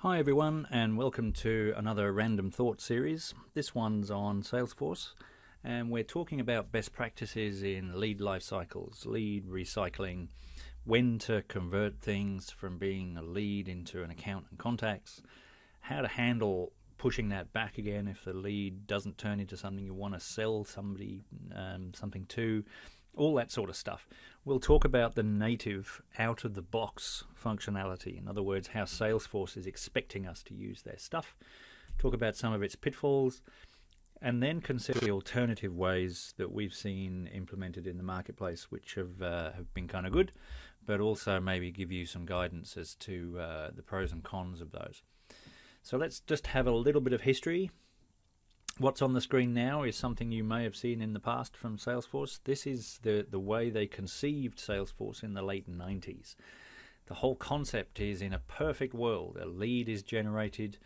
Hi, everyone, and welcome to another Random Thought series. This one's on Salesforce, and we're talking about best practices in lead life cycles, lead recycling, when to convert things from being a lead into an account and contacts, how to handle pushing that back again if the lead doesn't turn into something you want to sell somebody um, something to, all that sort of stuff. We'll talk about the native out of the box functionality, in other words, how Salesforce is expecting us to use their stuff, talk about some of its pitfalls, and then consider the alternative ways that we've seen implemented in the marketplace, which have, uh, have been kind of good, but also maybe give you some guidance as to uh, the pros and cons of those. So let's just have a little bit of history What's on the screen now is something you may have seen in the past from Salesforce. This is the, the way they conceived Salesforce in the late 90s. The whole concept is in a perfect world, a lead is generated,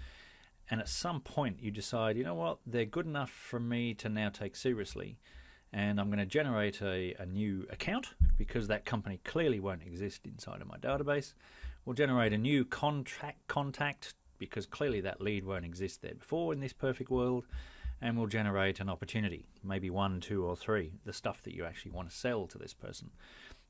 and at some point you decide, you know what, they're good enough for me to now take seriously, and I'm going to generate a, a new account because that company clearly won't exist inside of my database. We'll generate a new contract contact because clearly that lead won't exist there before in this perfect world and will generate an opportunity, maybe one, two, or three, the stuff that you actually want to sell to this person.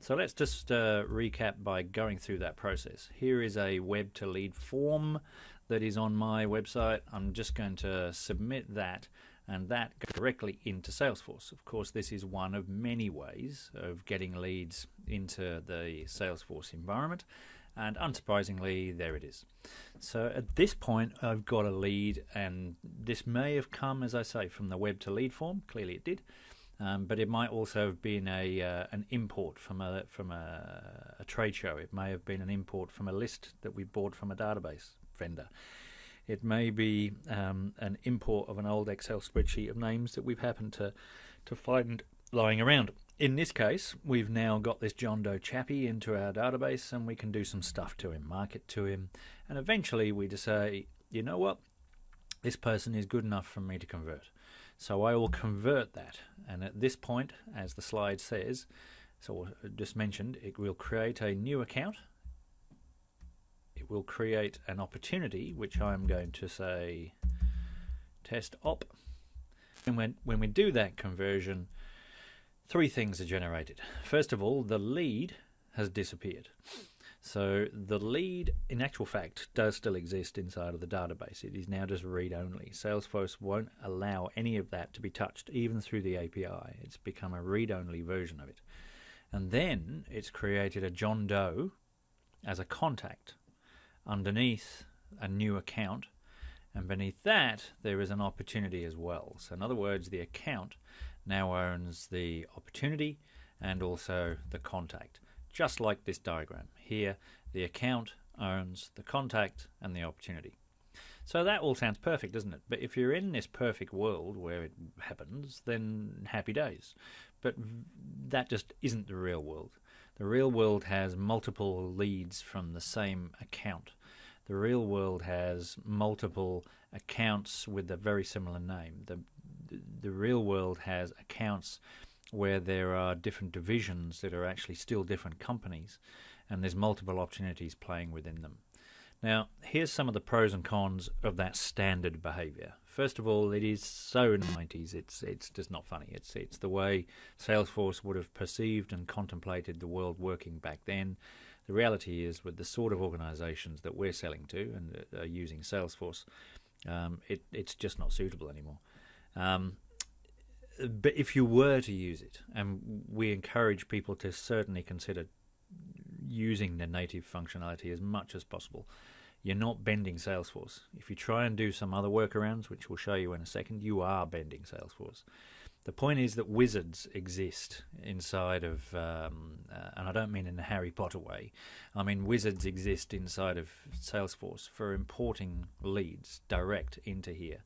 So let's just uh, recap by going through that process. Here is a web to lead form that is on my website. I'm just going to submit that and that goes directly into Salesforce. Of course, this is one of many ways of getting leads into the Salesforce environment. And unsurprisingly, there it is. So at this point, I've got a lead, and this may have come, as I say, from the web to lead form. Clearly, it did. Um, but it might also have been a uh, an import from a from a, a, trade show. It may have been an import from a list that we bought from a database vendor. It may be um, an import of an old Excel spreadsheet of names that we've happened to to find lying around in this case, we've now got this John Doe chappie into our database and we can do some stuff to him, market to him, and eventually we just say, you know what, this person is good enough for me to convert. So I will convert that. And at this point, as the slide says, so just mentioned, it will create a new account. It will create an opportunity, which I'm going to say test op. And when, when we do that conversion, three things are generated. First of all, the lead has disappeared. So the lead, in actual fact, does still exist inside of the database. It is now just read only. Salesforce won't allow any of that to be touched, even through the API. It's become a read only version of it. And then it's created a John Doe as a contact underneath a new account. And beneath that, there is an opportunity as well. So, in other words, the account now owns the opportunity and also the contact, just like this diagram. Here, the account owns the contact and the opportunity. So that all sounds perfect, doesn't it? But if you're in this perfect world where it happens, then happy days. But that just isn't the real world. The real world has multiple leads from the same account. The real world has multiple accounts with a very similar name. The the real world has accounts where there are different divisions that are actually still different companies, and there's multiple opportunities playing within them. Now, here's some of the pros and cons of that standard behavior. First of all, it is so 90s. It's it's just not funny. It's it's the way Salesforce would have perceived and contemplated the world working back then. The reality is, with the sort of organizations that we're selling to and are using Salesforce, um, it, it's just not suitable anymore. Um, but if you were to use it, and we encourage people to certainly consider using the native functionality as much as possible, you're not bending Salesforce. If you try and do some other workarounds, which we'll show you in a second, you are bending Salesforce. The point is that wizards exist inside of, um, uh, and I don't mean in the Harry Potter way. I mean wizards exist inside of Salesforce for importing leads direct into here.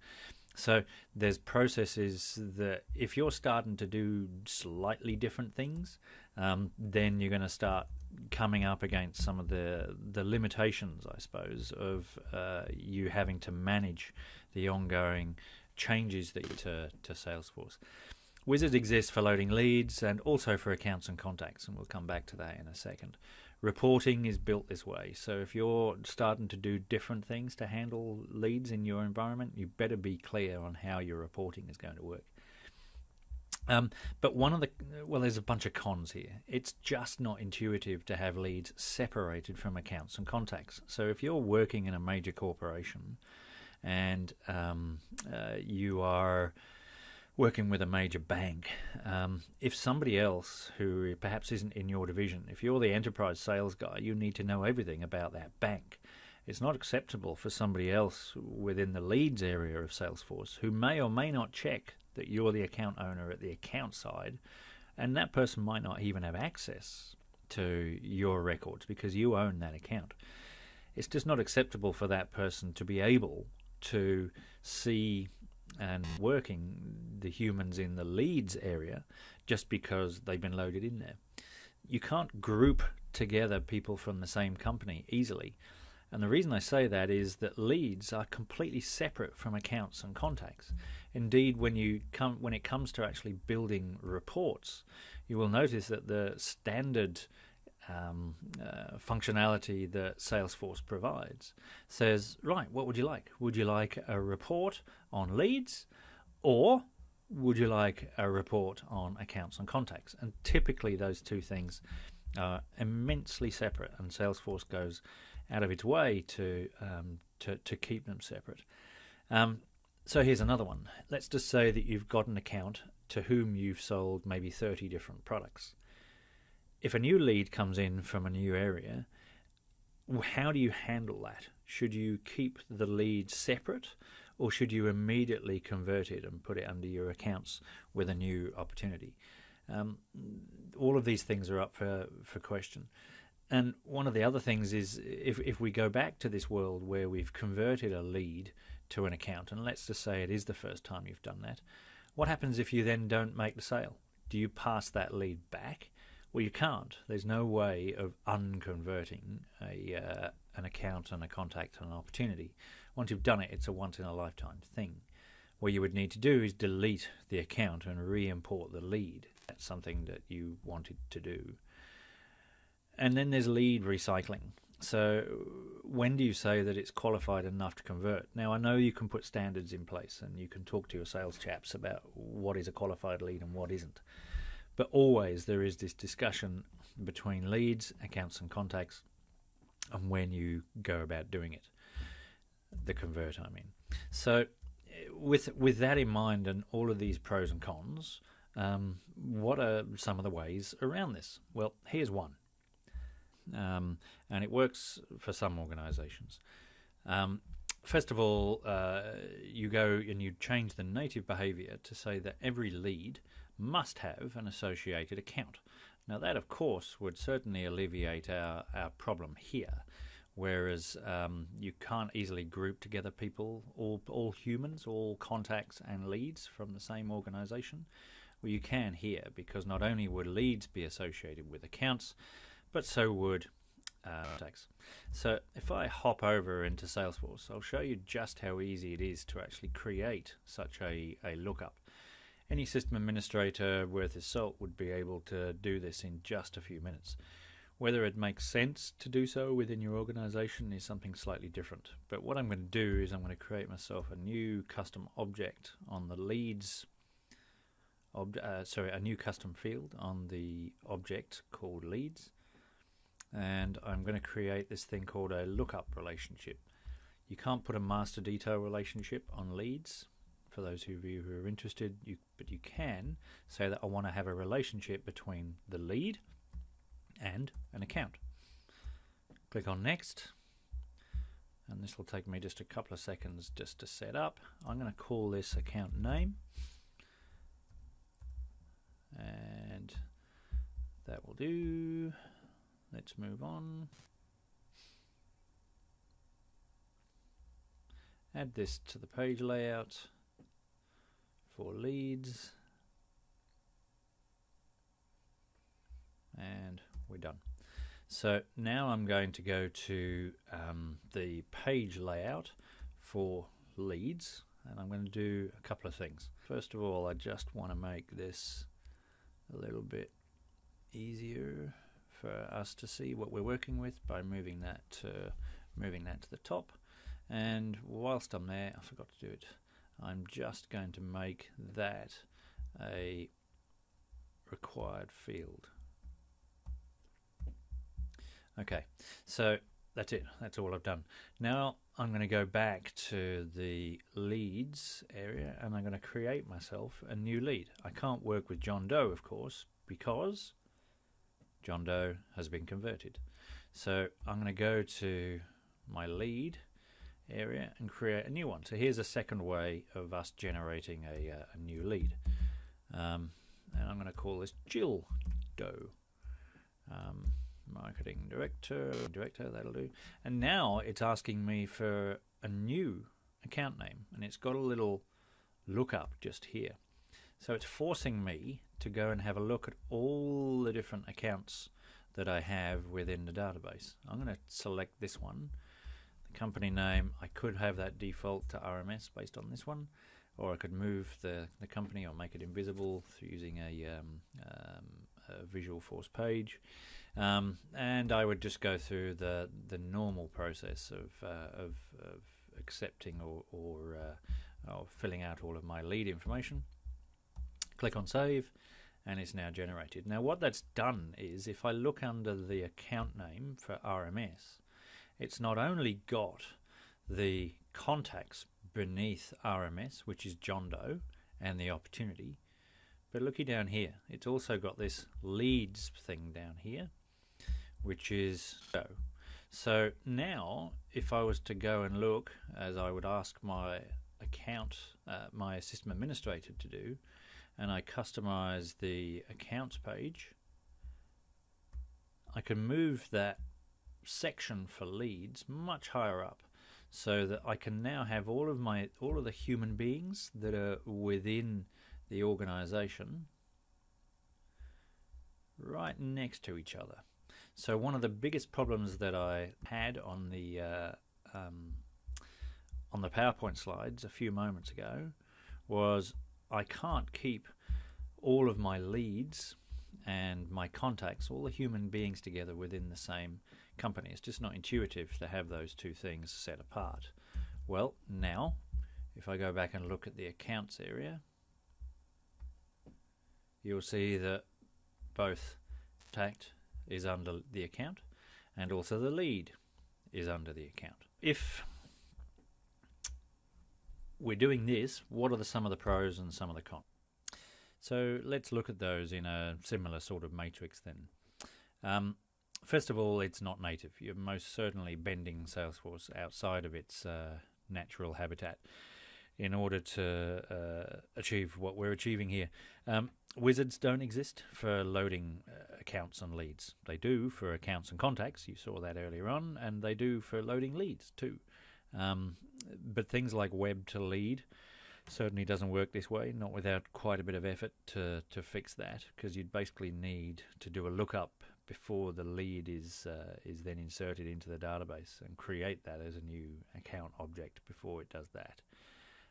So there's processes that if you're starting to do slightly different things, um, then you're going to start coming up against some of the the limitations, I suppose, of uh, you having to manage the ongoing changes that you to to Salesforce. Wizard exists for loading leads and also for accounts and contacts, and we'll come back to that in a second. Reporting is built this way. So if you're starting to do different things to handle leads in your environment, you better be clear on how your reporting is going to work. Um, but one of the well, there's a bunch of cons here. It's just not intuitive to have leads separated from accounts and contacts. So if you're working in a major corporation and um, uh, you are working with a major bank, um, if somebody else who perhaps isn't in your division, if you're the enterprise sales guy, you need to know everything about that bank. It's not acceptable for somebody else within the leads area of Salesforce who may or may not check that you're the account owner at the account side, and that person might not even have access to your records because you own that account. It's just not acceptable for that person to be able to see and working the humans in the leads area just because they've been loaded in there. You can't group together people from the same company easily. And the reason I say that is that leads are completely separate from accounts and contacts. Indeed, when you come when it comes to actually building reports, you will notice that the standard um, uh, functionality that Salesforce provides says, right, what would you like? Would you like a report on leads, or would you like a report on accounts and contacts? And typically, those two things are immensely separate, and Salesforce goes out of its way to um, to, to keep them separate. Um, so here's another one. Let's just say that you've got an account to whom you've sold maybe 30 different products. If a new lead comes in from a new area, how do you handle that? Should you keep the lead separate or should you immediately convert it and put it under your accounts with a new opportunity? Um, all of these things are up for, for question. And one of the other things is if, if we go back to this world where we've converted a lead to an account, and let's just say it is the first time you've done that, what happens if you then don't make the sale? Do you pass that lead back? Well, you can't. There's no way of unconverting a uh, an account and a contact and an opportunity. Once you've done it, it's a once in a lifetime thing. What you would need to do is delete the account and re-import the lead. That's something that you wanted to do. And then there's lead recycling. So, when do you say that it's qualified enough to convert? Now, I know you can put standards in place and you can talk to your sales chaps about what is a qualified lead and what isn't. But always there is this discussion between leads, accounts, and contacts and when you go about doing it. The convert, I mean. So, with with that in mind and all of these pros and cons, um, what are some of the ways around this? Well, here's one um, and it works for some organizations. Um, first of all, uh, you go and you change the native behavior to say that every lead must have an associated account. Now, that of course would certainly alleviate our, our problem here. Whereas um, you can't easily group together people, all, all humans, all contacts and leads from the same organization. Well, you can here because not only would leads be associated with accounts, but so would uh, contacts. So if I hop over into Salesforce, I'll show you just how easy it is to actually create such a, a lookup. Any system administrator worth his salt would be able to do this in just a few minutes. Whether it makes sense to do so within your organization is something slightly different. But what I'm going to do is I'm going to create myself a new custom object on the leads ob- uh, sorry, a new custom field on the object called leads and I'm going to create this thing called a lookup relationship. You can't put a master detail relationship on leads for those of you who are interested, you, but you can say that I want to have a relationship between the lead and an account. Click on next, and this will take me just a couple of seconds just to set up. I'm going to call this account name, and that will do. Let's move on. Add this to the page layout for leads. And we're done. So now I'm going to go to um, the page layout for leads and I'm going to do a couple of things. First of all, I just want to make this a little bit easier for us to see what we're working with by moving that to moving that to the top. And whilst I'm there, I forgot to do it. I'm just going to make that a required field. Okay, so that's it. That's all I've done. Now I'm going to go back to the leads area and I'm going to create myself a new lead. I can't work with John Doe, of course, because John Doe has been converted. So I'm going to go to my lead area and create a new one. So here's a second way of us generating a, uh, a new lead. Um, and I'm going to call this Jill Doe. Um, marketing director, director, that'll do. And now it's asking me for a new account name, and it's got a little lookup just here. So it's forcing me to go and have a look at all the different accounts that I have within the database. I'm going to select this one company name, I could have that default to RMS based on this one, or I could move the, the company or make it invisible through using a, um, um, a Visualforce page. Um, and I would just go through the, the normal process of, uh, of, of, accepting or, or, uh, or filling out all of my lead information. Click on Save and it's now generated. Now what that's done is if I look under the account name for RMS, it's not only got the contacts beneath RMS, which is John Doe, and the opportunity, but looky down here, it's also got this leads thing down here, which is so. So now, if I was to go and look, as I would ask my account, uh, my system administrator to do, and I customize the accounts page, I can move that section for leads much higher up so that I can now have all of my all of the human beings that are within the organization right next to each other. So one of the biggest problems that I had on the uh, um, on the PowerPoint slides a few moments ago was I can't keep all of my leads and my contacts, all the human beings together within the same company. It's just not intuitive to have those two things set apart. Well, now, if I go back and look at the accounts area, you'll see that both tact is under the account and also the lead is under the account. If we're doing this, what are the, some of the pros and some of the cons? So let's look at those in a similar sort of matrix then. Um, First of all, it's not native. You're most certainly bending Salesforce outside of its uh, natural habitat in order to uh, achieve what we're achieving here. Um, wizards don't exist for loading uh, accounts and leads. They do for accounts and contacts. You saw that earlier on, and they do for loading leads too. Um, but things like web to lead certainly doesn't work this way, not without quite a bit of effort to, to fix that, because you'd basically need to do a lookup before the lead is uh, is then inserted into the database and create that as a new account object before it does that.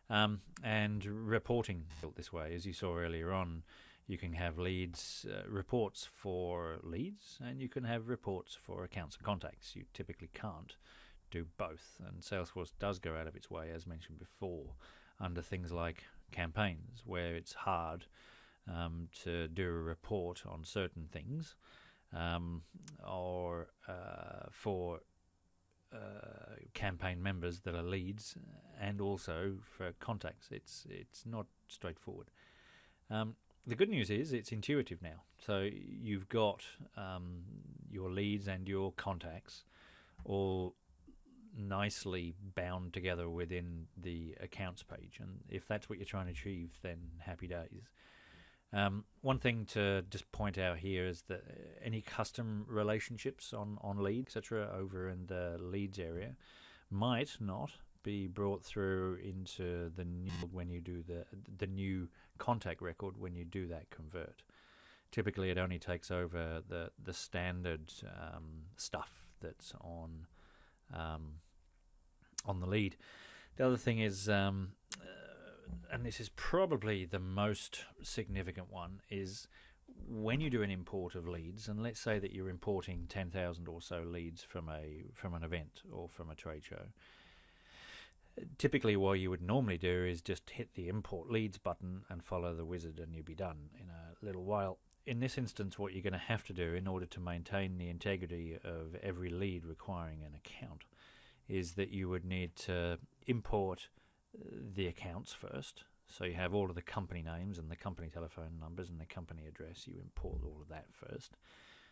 Um, and reporting built this way, as you saw earlier on, you can have leads uh, reports for leads, and you can have reports for accounts and contacts. You typically can't do both, and Salesforce does go out of its way, as mentioned before, under things like campaigns, where it's hard um, to do a report on certain things um, or uh, for uh, campaign members that are leads, and also for contacts. It's it's not straightforward. Um, the good news is it's intuitive now. So you've got um, your leads and your contacts all nicely bound together within the accounts page. And if that's what you're trying to achieve, then happy days. Um, one thing to just point out here is that uh, any custom relationships on, on leads, etc., over in the leads area might not be brought through into the new when you do the the new contact record when you do that convert. Typically, it only takes over the the standard um, stuff that's on um, on the lead. The other thing is um, and this is probably the most significant one, is when you do an import of leads, and let's say that you're importing 10,000 or so leads from a from an event or from a trade show, typically what you would normally do is just hit the import leads button and follow the wizard and you'll be done in a little while. In this instance, what you're going to have to do in order to maintain the integrity of every lead requiring an account is that you would need to import the accounts first. So you have all of the company names and the company telephone numbers and the company address. You import all of that first.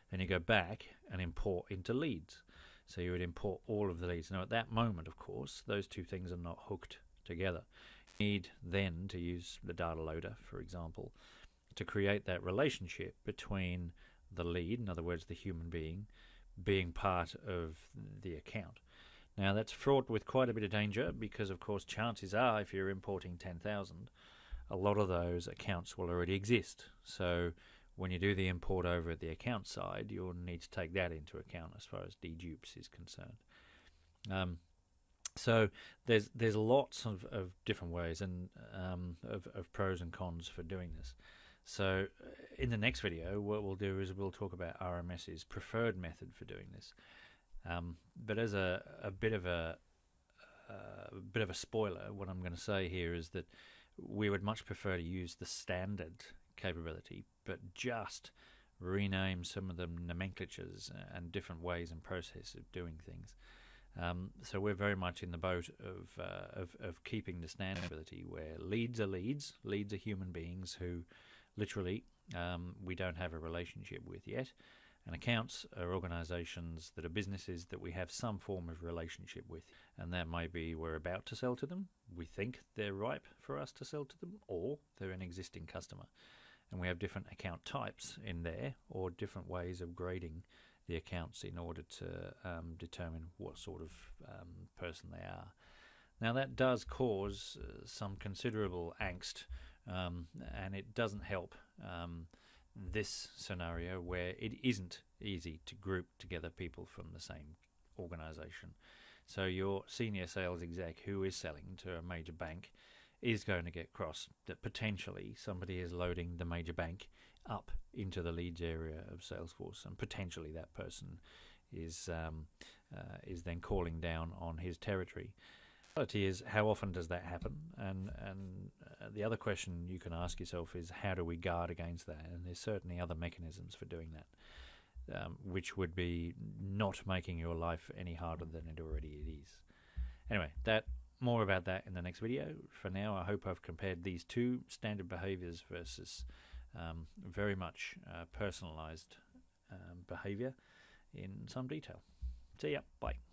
Then you go back and import into leads. So you would import all of the leads. Now, at that moment, of course, those two things are not hooked together. You need then to use the data loader, for example, to create that relationship between the lead, in other words, the human being, being part of the account. Now, that's fraught with quite a bit of danger because, of course, chances are if you're importing 10,000, a lot of those accounts will already exist. So when you do the import over at the account side, you'll need to take that into account as far as dedupes is concerned. Um, so there's there's lots of, of different ways and um, of, of pros and cons for doing this. So uh, in the next video, what we'll do is we'll talk about RMS's preferred method for doing this. Um, but as a, a bit of a, a bit of a spoiler, what I'm going to say here is that we would much prefer to use the standard capability, but just rename some of the nomenclatures and different ways and processes of doing things. Um, so we're very much in the boat of, uh, of, of keeping the standard ability where leads are leads, leads are human beings who literally um, we don't have a relationship with yet, and accounts are organisations that are businesses that we have some form of relationship with, and that may be we're about to sell to them, we think they're ripe for us to sell to them, or they're an existing customer. And we have different account types in there or different ways of grading the accounts in order to um, determine what sort of um, person they are. Now that does cause uh, some considerable angst, um, and it doesn't help um, this scenario where it isn't easy to group together people from the same organisation. So your senior sales exec who is selling to a major bank is going to get cross that potentially somebody is loading the major bank up into the leads area of Salesforce, and potentially that person is um, uh, is then calling down on his territory. Is, how often does that happen? And and uh, the other question you can ask yourself is, how do we guard against that? And there's certainly other mechanisms for doing that, um, which would be not making your life any harder than it already is. Anyway, that more about that in the next video. For now, I hope I've compared these two standard behaviors versus um, very much uh, personalized um, behavior in some detail. See ya. Bye.